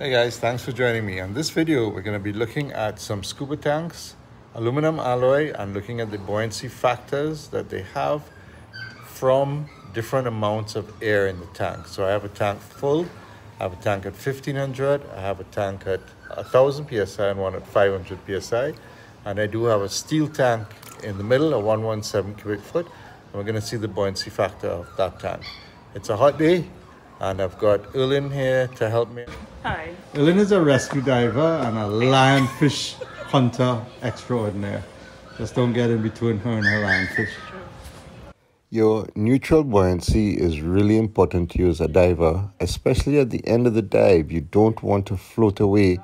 Hey guys, thanks for joining me. On this video, we're going to be looking at some scuba tanks, aluminum alloy, and looking at the buoyancy factors that they have from different amounts of air in the tank. So I have a tank full, I have a tank at 1500, I have a tank at 1000 psi and one at 500 psi. And I do have a steel tank in the middle, a 117 cubic foot. And we're going to see the buoyancy factor of that tank. It's a hot day, and I've got Erlin here to help me. Hi. Erlin is a rescue diver and a lionfish hunter extraordinaire. Just don't get in between her and her lionfish. Your neutral buoyancy is really important to you as a diver, especially at the end of the dive. You don't want to float away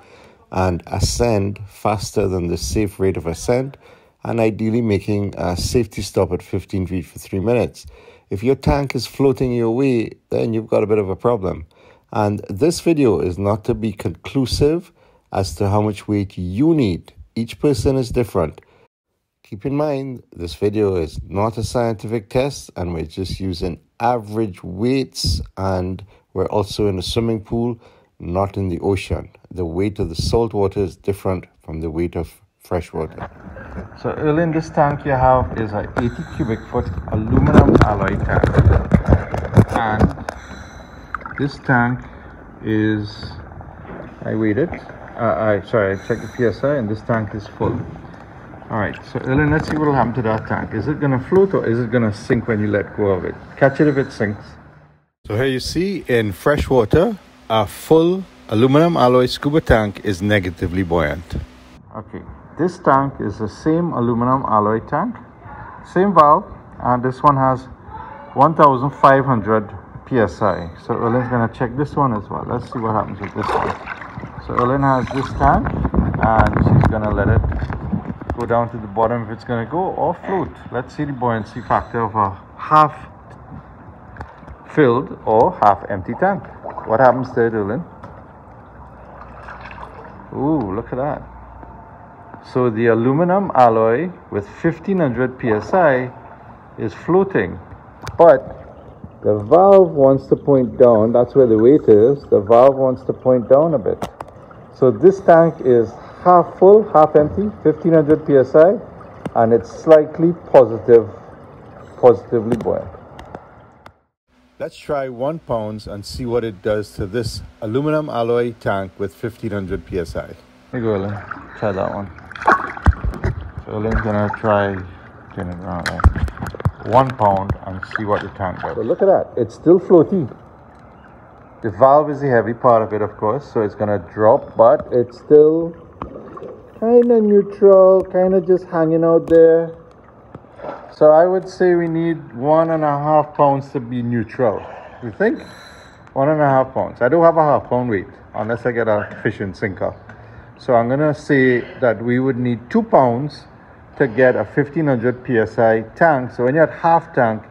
and ascend faster than the safe rate of ascent, and ideally making a safety stop at 15 feet for three minutes. If your tank is floating your way, then you've got a bit of a problem. And this video is not to be conclusive as to how much weight you need. Each person is different. Keep in mind, this video is not a scientific test and we're just using average weights and we're also in a swimming pool, not in the ocean. The weight of the salt water is different from the weight of fresh water. So Erlen this tank you have is a 80 cubic foot aluminum alloy tank. And this tank is, I weighed it. Uh, I sorry, I checked the PSI and this tank is full. All right, so Ellen, let's see what will happen to that tank. Is it gonna float or is it gonna sink when you let go of it? Catch it if it sinks. So here you see in fresh water, a full aluminum alloy scuba tank is negatively buoyant. Okay, this tank is the same aluminum alloy tank, same valve, and this one has 1500 psi. So Erlen's gonna check this one as well. Let's see what happens with this one. So Erlen has this tank and she's gonna let it go down to the bottom if it's gonna go or float. Let's see the buoyancy factor of a half filled or half empty tank. What happens there, Erlen? Ooh, look at that. So the aluminum alloy with 1500 psi is floating, but the valve wants to point down. That's where the weight is. The valve wants to point down a bit. So this tank is half full, half empty, 1500 psi, and it's slightly positive, positively buoyant. Let's try one pounds and see what it does to this aluminum alloy tank with 1500 psi. Here you go, Ellen. Try that one. So Ellen's gonna try turn it around there. One pound and see what the tank does. So look at that. It's still floaty. The valve is the heavy part of it, of course, so it's gonna drop, but it's still kind of neutral, kind of just hanging out there. So I would say we need one and a half pounds to be neutral. You think? One and a half pounds. I don't have a half pound weight unless I get a fishing sinker. So I'm gonna say that we would need two pounds to get a 1500 psi tank. So when you're at half tank,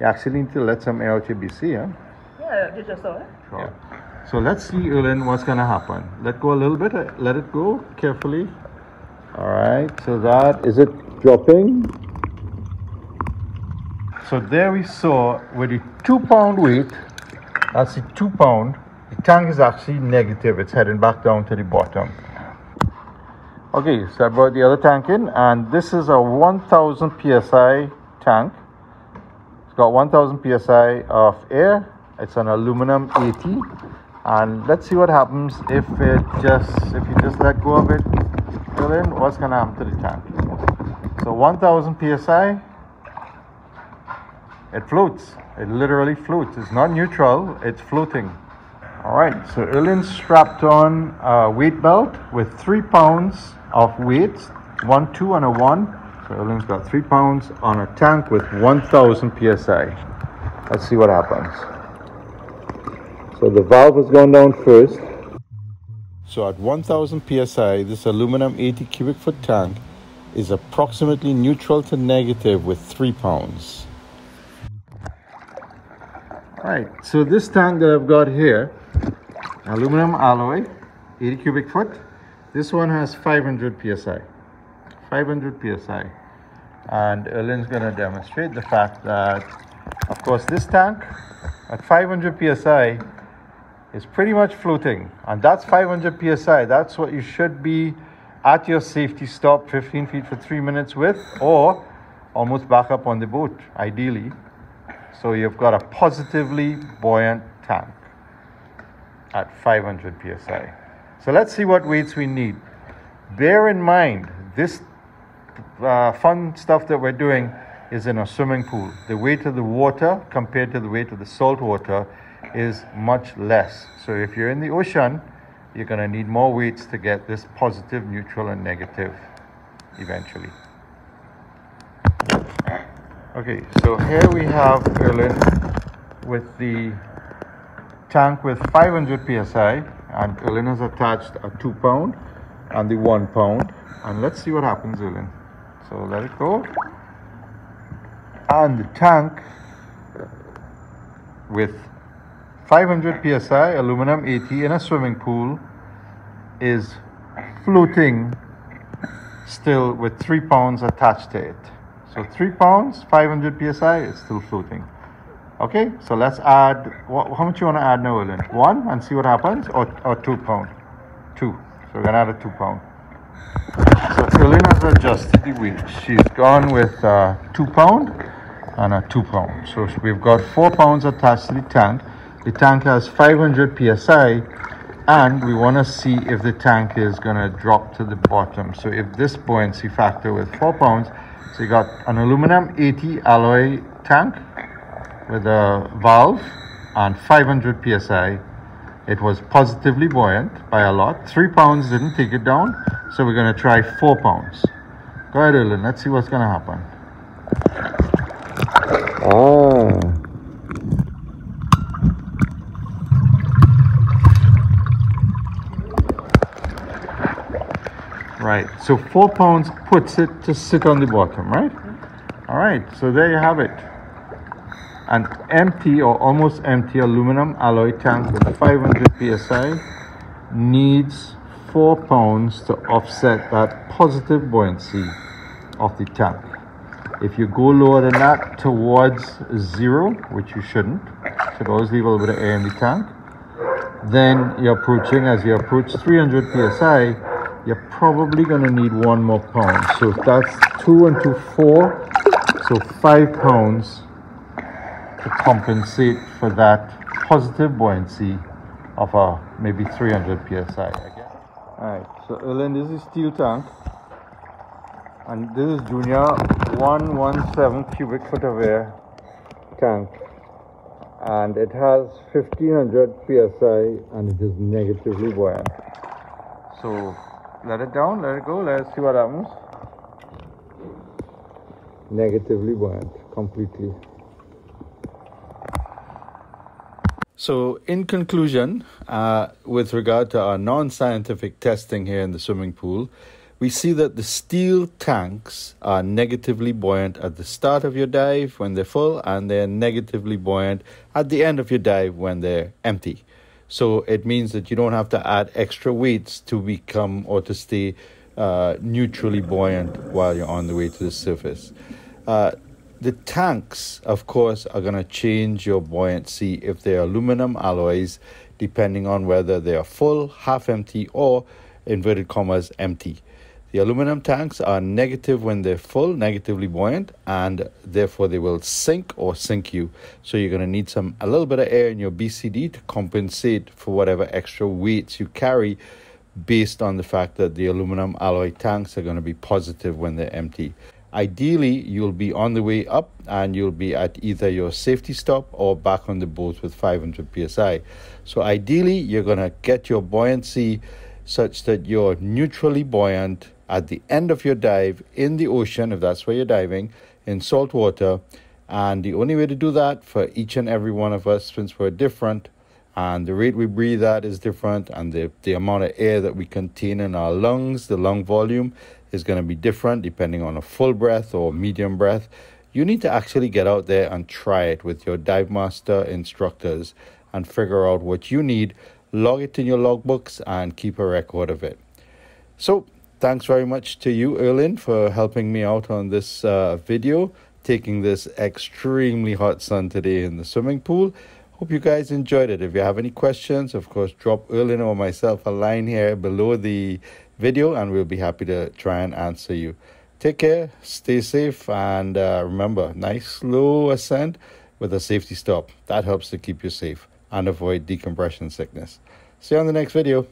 you actually need to let some air out your BC, huh? Yeah, you just saw it. Sure. Yeah. So let's see, Erlen, what's gonna happen. Let go a little bit, let it go carefully. All right, so that, is it dropping? So there we saw with the two pound weight, that's the two pound, the tank is actually negative. It's heading back down to the bottom. Okay, so I brought the other tank in, and this is a 1000 psi tank. It's got 1000 psi of air. It's an aluminum 80, and let's see what happens if it just if you just let go of it. Fill in, what's gonna happen to the tank? So 1000 psi, it floats. It literally floats. It's not neutral. It's floating. All right, so Erlen's strapped on a weight belt with three pounds of weight, one, two, and a one. So Erlen's got three pounds on a tank with 1000 psi. Let's see what happens. So the valve has gone down first. So at 1000 psi, this aluminum 80 cubic foot tank is approximately neutral to negative with three pounds. All right, so this tank that I've got here aluminum alloy 80 cubic foot this one has 500 psi 500 psi and Erlen's going to demonstrate the fact that of course this tank at 500 psi is pretty much floating. And that's 500 psi. That's what you should be at your safety stop 15 feet for three minutes with, or almost back up on the boat, ideally. So you've got a positively buoyant tank at 500 psi. So let's see what weights we need. Bear in mind, this uh, fun stuff that we're doing is in a swimming pool. The weight of the water compared to the weight of the salt water is much less. So if you're in the ocean, you're going to need more weights to get this positive, neutral, and negative eventually. Okay, so here we have Erlen with the tank with 500 psi and Erlen has attached a 2 pound and the 1 pound and let's see what happens Erlen. So let it go and the tank with 500 psi aluminum 80 in a swimming pool is floating still with 3 pounds attached to it. So 3 pounds, 500 psi is still floating. Okay, so let's add, what, how much you want to add now? One and see what happens, or, or two pound? Two. So we're going to add a two pound. So Ellen has adjusted the weight. She's gone with uh, two pound and a two pound. So we've got four pounds attached to the tank. The tank has 500 psi and we want to see if the tank is going to drop to the bottom. So if this buoyancy factor with four pounds so you got an aluminum 80 alloy tank with a valve and 500 psi. It was positively buoyant by a lot. Three pounds didn't take it down, so we're going to try four pounds. Go ahead, Erlen. Let's see what's going to happen. Oh. Right, so four pounds puts it to sit on the bottom, right? All right, so there you have it. An empty or almost empty aluminum alloy tank with 500 psi needs four pounds to offset that positive buoyancy of the tank. If you go lower than that towards zero, which you shouldn't, should always leave a little bit of air in the tank, then you're approaching, as you approach 300 psi, you're probably going to need one more pound. So that's two and two, four. So five pounds to compensate for that positive buoyancy of a maybe 300 psi again. Alright, so Erlen, this is steel tank. And this is Junior 117 cubic foot of air tank. And it has 1500 psi and it is negatively buoyant. So let it down, let it go, let's see what happens. Negatively buoyant, completely. So, in conclusion, uh, with regard to our non scientific testing here in the swimming pool, we see that the steel tanks are negatively buoyant at the start of your dive when they're full, and they're negatively buoyant at the end of your dive when they're empty. So it means that you don't have to add extra weights to become or to stay uh, neutrally buoyant while you're on the way to the surface. Uh, the tanks, of course, are going to change your buoyancy if they're aluminum alloys, depending on whether they are full, half empty, or inverted commas empty. The aluminum tanks are negative when they're full, negatively buoyant, and therefore they will sink or sink you. So you're going to need some a little bit of air in your BCD to compensate for whatever extra weights you carry based on the fact that the aluminum alloy tanks are going to be positive when they're empty. Ideally, you'll be on the way up and you'll be at either your safety stop or back on the boat with 500 psi. So, ideally, you're going to get your buoyancy such that you're neutrally buoyant at the end of your dive in the ocean, if that's where you're diving, in salt water. And the only way to do that for each and every one of us, since we're different, and the rate we breathe at is different, and the, the amount of air that we contain in our lungs, the lung volume, is going to be different depending on a full breath or medium breath. You need to actually get out there and try it with your dive master instructors and figure out what you need, log it in your logbooks, and keep a record of it. So, thanks very much to you, Erlen, for helping me out on this uh, video, taking this extremely hot sun today in the swimming pool. Hope you guys enjoyed it. If you have any questions, of course, drop Erlin or myself a line here below the video and we'll be happy to try and answer you. Take care, stay safe, and uh, remember, nice slow ascent with a safety stop. That helps to keep you safe and avoid decompression sickness. See you on the next video.